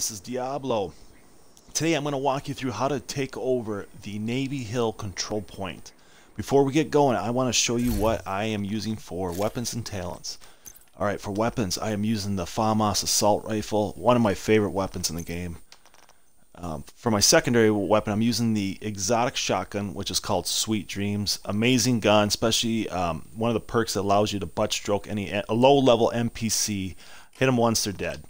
This is Diablo. Today I'm going to walk you through how to take over the Navy Hill control point. Before we get going, I want to show you what I am using for weapons and talents. Alright, for weapons, I am using the FAMAS assault rifle, one of my favorite weapons in the game. Um, for my secondary weapon, I'm using the exotic shotgun, which is called Sweet Dreams. Amazing gun, especially um, one of the perks that allows you to butt stroke any a low-level NPC. Hit them once, they're dead.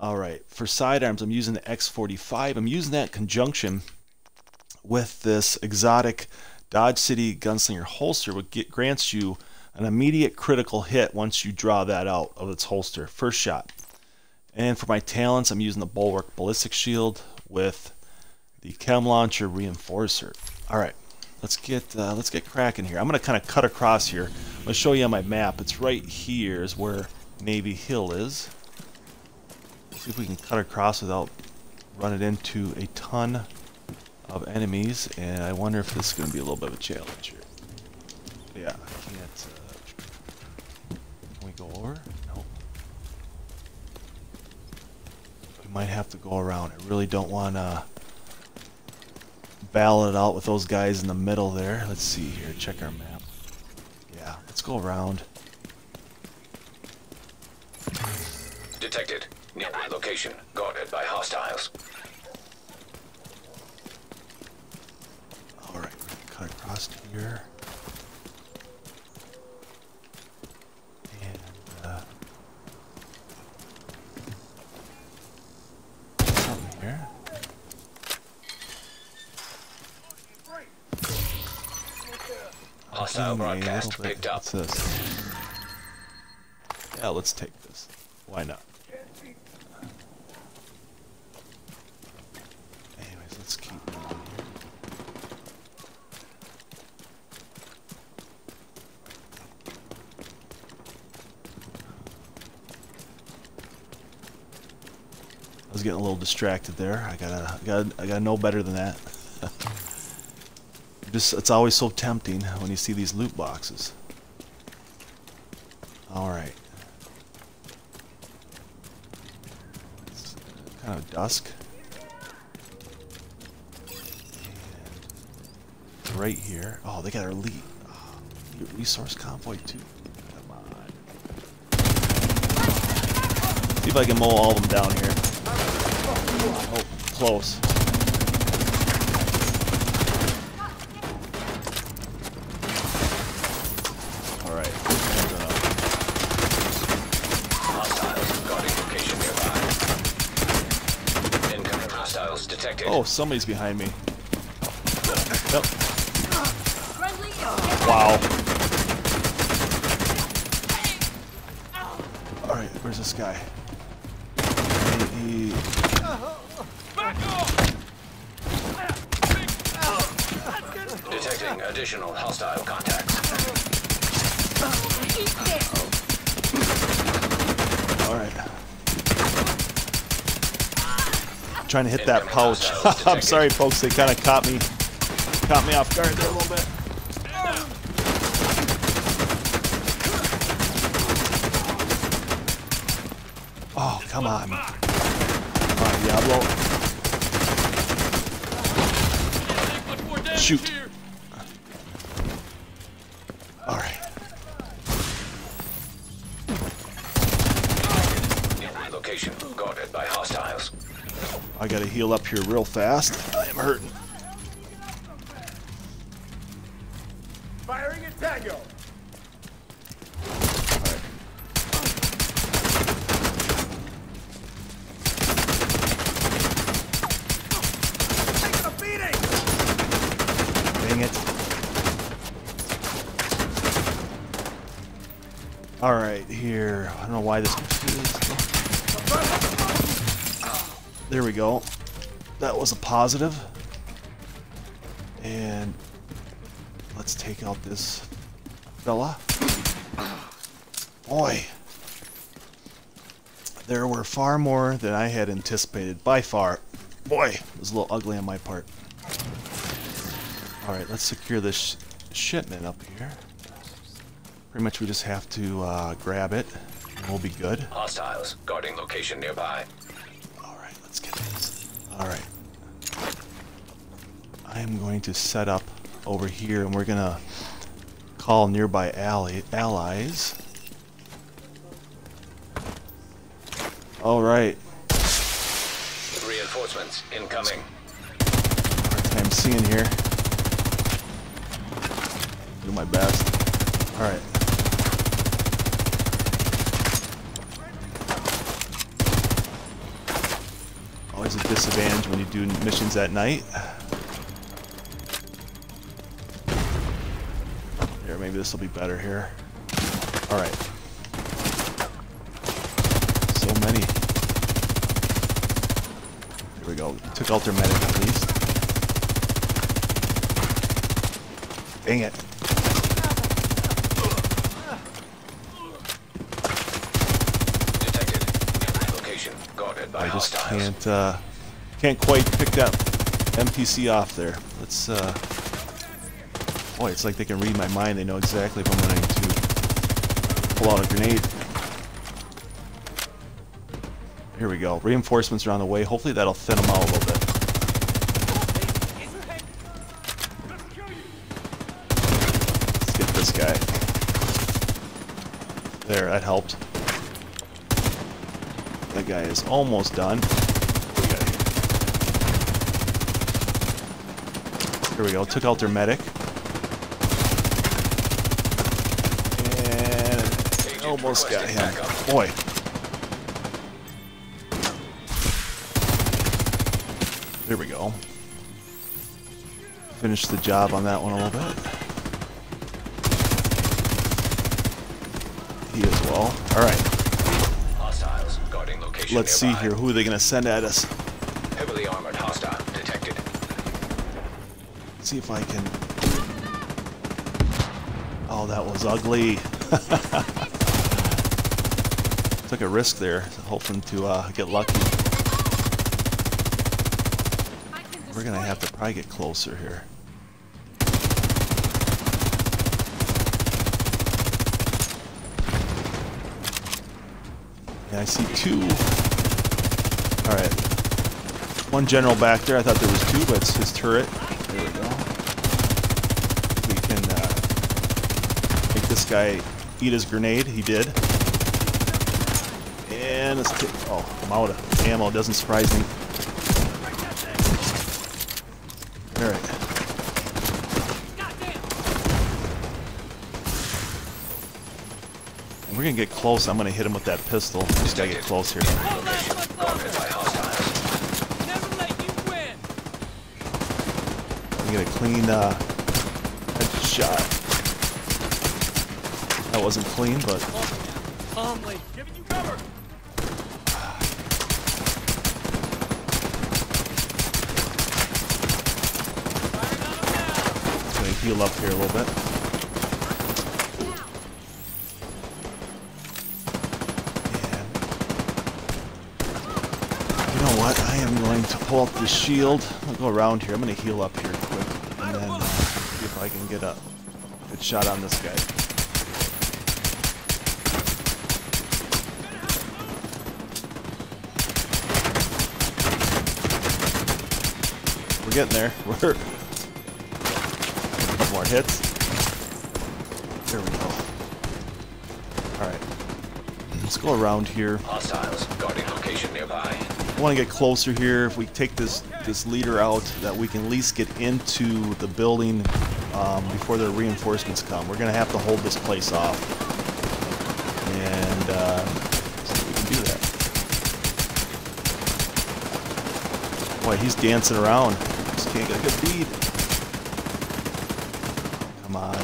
All right, for sidearms, I'm using the X45. I'm using that conjunction with this exotic Dodge City Gunslinger holster, which grants you an immediate critical hit once you draw that out of its holster. First shot. And for my talents, I'm using the Bulwark Ballistic Shield with the Chem Launcher Reinforcer. All right, let's get uh, let's get cracking here. I'm gonna kind of cut across here. I'm gonna show you on my map. It's right here is where Navy Hill is. See if we can cut across without running into a ton of enemies. And I wonder if this is gonna be a little bit of a challenge here. Yeah, I can't. Uh, can we go over? No. We might have to go around. I really don't want to battle it out with those guys in the middle there. Let's see here. Check our map. Yeah, let's go around. Detected. Nearby location. Guarded by hostiles. Alright, cut across here. Uh, Hostile broadcast picked up. What's this? Yeah, let's take this. Why not? Anyways, let's keep moving here. I was getting a little distracted there. I gotta, I gotta, I gotta know better than that. Just it's always so tempting when you see these loot boxes. All right. It's kind of dusk. And right here. Oh, they got our elite oh, resource convoy too. Come on. See if I can mow all of them down here. Oh, close. Right. Uh, oh, somebody's behind me. Yep. Wow. Alright, where's this guy? Detecting additional hostile contacts. Alright trying to hit that pouch. I'm sorry, folks. They kind of caught me, caught me off guard there a little bit. Oh, come on. Diablo. Shoot. Alright. Location guarded by hostiles. I gotta heal up here real fast. I am hurting. Alright, here. I don't know why this there we go. That was a positive. And let's take out this fella. Boy. There were far more than I had anticipated. By far. Boy, it was a little ugly on my part. Alright, let's secure this sh shipment up here. Pretty much we just have to uh, grab it and we'll be good. Hostiles guarding location nearby. Alright, let's get this. Alright. I am going to set up over here and we're going to call nearby ally allies. Alright. Reinforcements incoming. Hard time seeing here. Do my best. Alright. Always a disadvantage when you do missions at night. Here, maybe this will be better here. All right. So many. Here we go. Took out medic at least. Dang it. Detected. Location guarded by I just can't uh, can't quite pick that NPC off there. Let's uh Boy, it's like they can read my mind. They know exactly if I'm going to pull out a grenade. Here we go. Reinforcements are on the way. Hopefully that'll thin them out a little bit. Let's get this guy. There, that helped. Guy is almost done. Here we go. Took out their medic. And almost got him. Boy. There we go. Finish the job on that one a little bit. He as well. Alright. Location Let's see here. Who are they going to send at us? Heavily armored hostile detected. see if I can. Oh, that was ugly. Took a risk there, hoping to uh, get lucky. We're gonna have to probably get closer here. Yeah, I see two. All right. One general back there. I thought there was two, but it's his turret. There we go. We can uh, make this guy eat his grenade. He did. And let's take. Oh, I'm out of ammo. Doesn't surprise me. All gonna get close. I'm gonna hit him with that pistol. Just gotta get close here. Location guarded by hostiles. We get a clean uh, shot. That wasn't clean, but gonna heal up here a little bit. What? I am going to pull up the shield. I'll go around here. I'm gonna heal up here quick, and then uh, see if I can get a good shot on this guy. We're getting there. We're more hits. There we go. Alright. Let's go around here. Hostiles guarding location nearby. I want to get closer here. If we take this this leader out, that we can at least get into the building um, before their reinforcements come. We're going to have to hold this place off. And uh, see if we can do that. Boy, he's dancing around. Just can't get a good bead. Come on.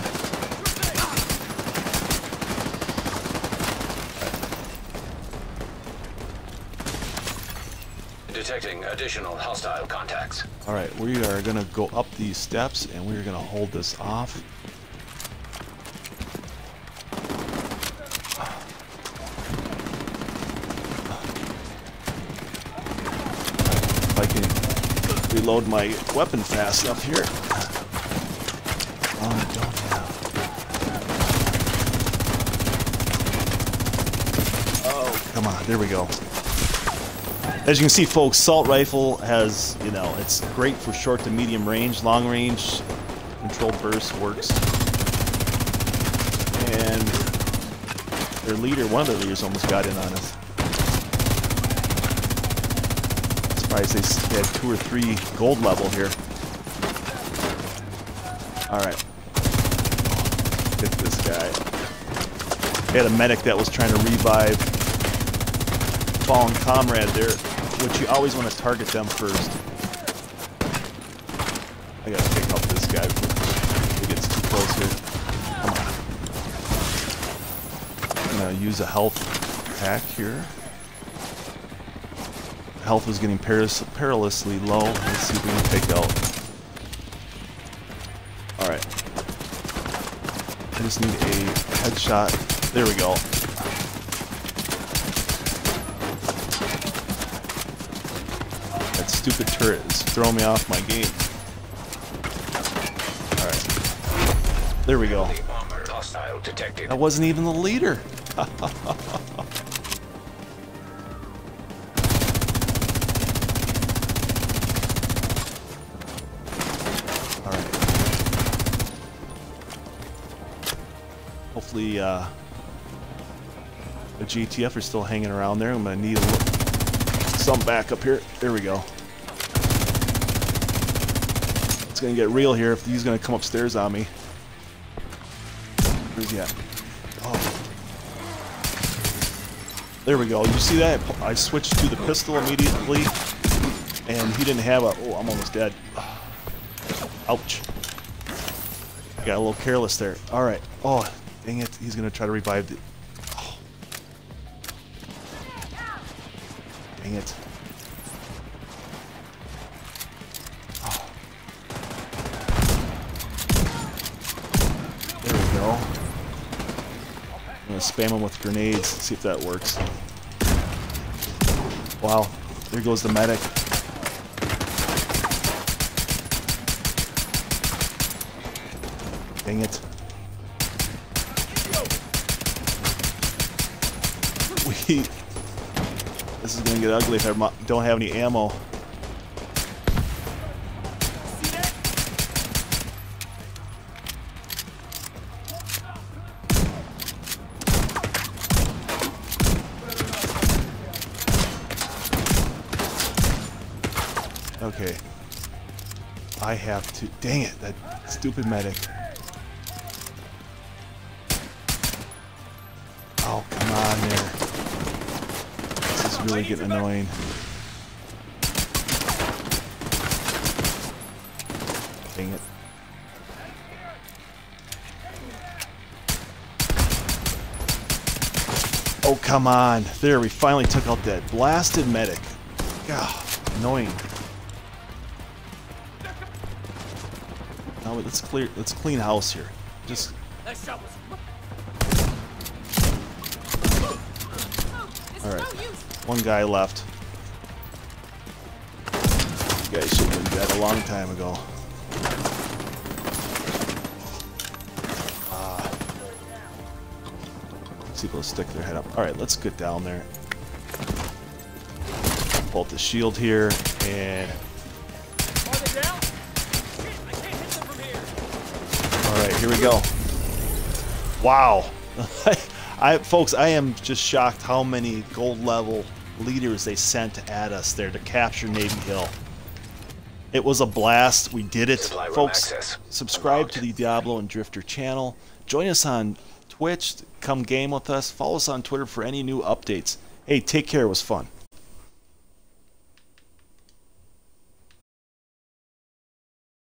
Detecting additional hostile contacts. All right, we are going to go up these steps and we're going to hold this off. If I can reload my weapon fast enough here. Oh, I don't have. Oh, come on, there we go. As you can see, folks, Assault Rifle has, you know, it's great for short to medium range. Long range, controlled burst works. And their leader, one of their leaders almost got in on us. Surprised they had two or three gold level here. Alright. Hit this guy. They had a medic that was trying to revive fallen comrade there, which you always want to target them first. I gotta pick up this guy before he gets too close here. Come on. I'm gonna use a health pack here. Health is getting perilously low. Let's see if we can take out. Alright. I just need a headshot. There we go. That stupid turret is throwing me off my game. Alright. There we go. That wasn't even the leader. Hopefully, uh, the JTF are still hanging around there. I'm gonna need a little, some backup here. There we go. It's gonna get real here if he's gonna come upstairs on me. Where's he at? Oh. There we go. You see that? I switched to the pistol immediately, and he didn't have a. Oh, I'm almost dead. Ouch. Got a little careless there. All right. Oh, dang it. He's gonna try to revive the. Oh. Dang it. Oh. There we go. I'm gonna spam him with grenades, see if that works. Wow, there goes the medic. Dang it. We. This is gonna get ugly if I don't have any ammo. I have to. Dang it, that stupid medic. Oh, come on there. This is really getting annoying. Dang it. Oh, come on. There, we finally took out that blasted medic. God, annoying. Now let's clear. Let's clean house here. Just That shot was. All right. one guy left. You guys should have been dead a long time ago. Ah. People stick their head up. All right, let's get down there. Bolt the shield here and here. All right, here we go. Wow. I, folks, I am just shocked how many gold level leaders they sent at us there to capture Navy Hill. It was a blast. We did it. Supply Folks, access subscribe to the. Diablo and Drifter channel. Join us on Twitch. Come game with us. Follow us on Twitter for any new updates. Hey, take care. It was fun.